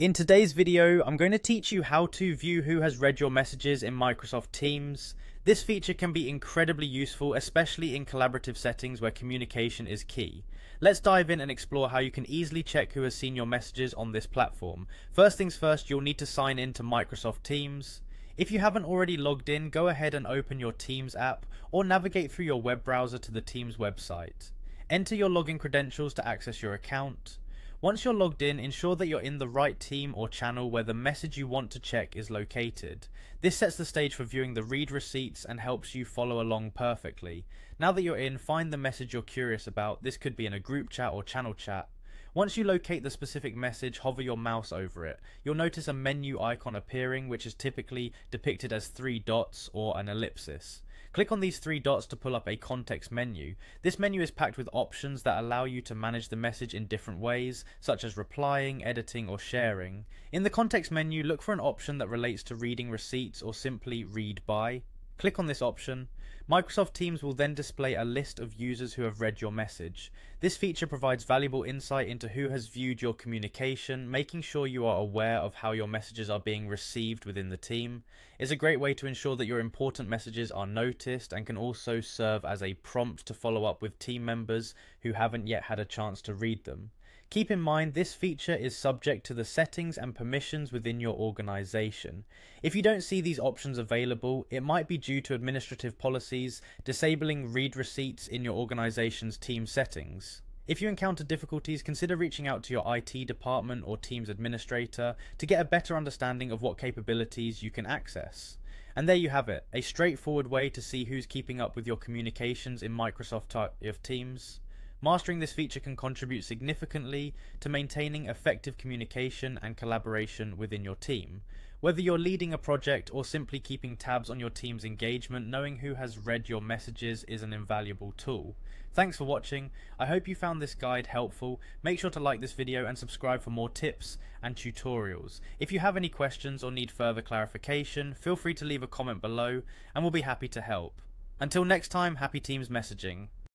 In today's video, I'm going to teach you how to view who has read your messages in Microsoft Teams. This feature can be incredibly useful, especially in collaborative settings where communication is key. Let's dive in and explore how you can easily check who has seen your messages on this platform. First things first, you'll need to sign in to Microsoft Teams. If you haven't already logged in, go ahead and open your Teams app or navigate through your web browser to the Teams website. Enter your login credentials to access your account. Once you're logged in, ensure that you're in the right team or channel where the message you want to check is located. This sets the stage for viewing the read receipts and helps you follow along perfectly. Now that you're in, find the message you're curious about. This could be in a group chat or channel chat. Once you locate the specific message, hover your mouse over it. You'll notice a menu icon appearing, which is typically depicted as three dots or an ellipsis. Click on these three dots to pull up a context menu. This menu is packed with options that allow you to manage the message in different ways, such as replying, editing, or sharing. In the context menu, look for an option that relates to reading receipts or simply read by. Click on this option. Microsoft Teams will then display a list of users who have read your message. This feature provides valuable insight into who has viewed your communication, making sure you are aware of how your messages are being received within the team. It's a great way to ensure that your important messages are noticed and can also serve as a prompt to follow up with team members who haven't yet had a chance to read them. Keep in mind this feature is subject to the settings and permissions within your organization. If you don't see these options available, it might be due to administrative policies disabling read receipts in your organization's team settings. If you encounter difficulties, consider reaching out to your IT department or Teams administrator to get a better understanding of what capabilities you can access. And there you have it, a straightforward way to see who's keeping up with your communications in Microsoft of Teams. Mastering this feature can contribute significantly to maintaining effective communication and collaboration within your team. Whether you're leading a project or simply keeping tabs on your team's engagement, knowing who has read your messages is an invaluable tool. Thanks for watching. I hope you found this guide helpful. Make sure to like this video and subscribe for more tips and tutorials. If you have any questions or need further clarification, feel free to leave a comment below and we'll be happy to help. Until next time, happy Teams messaging.